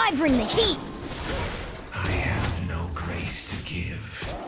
I bring the heat! I have no grace to give.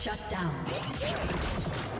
Shut down.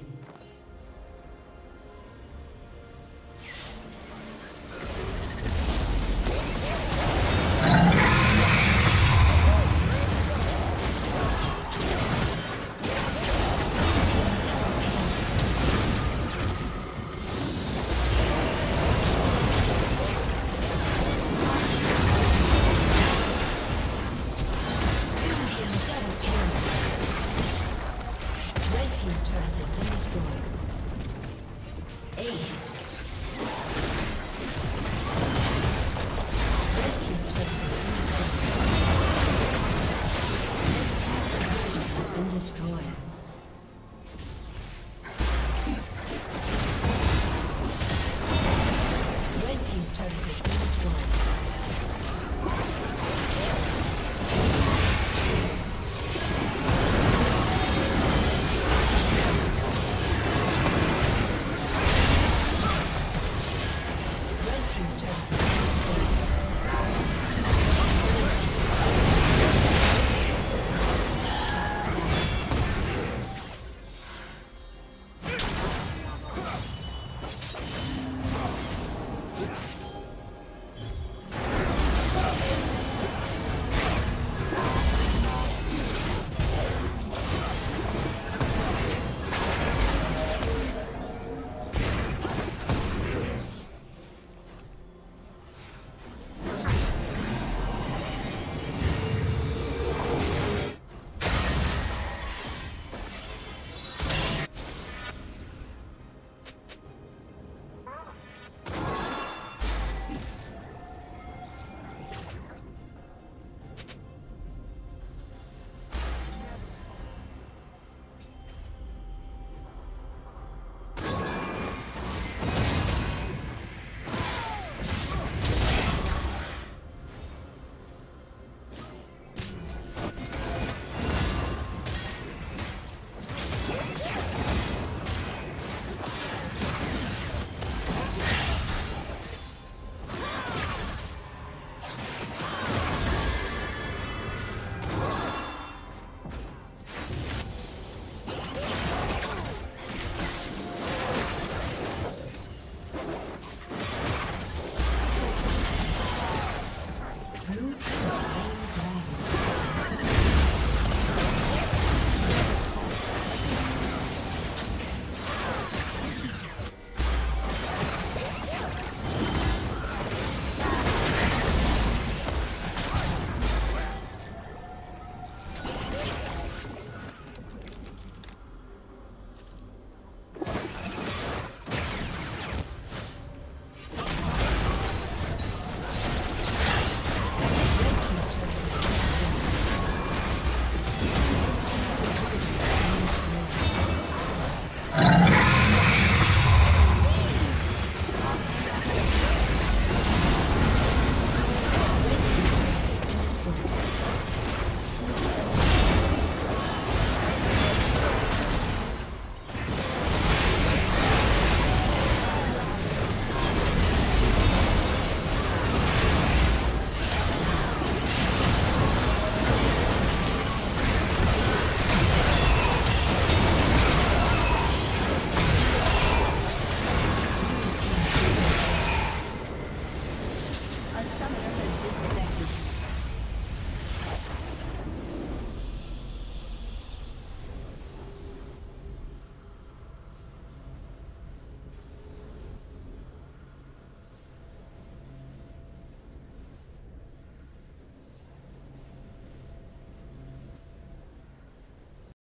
Blue team.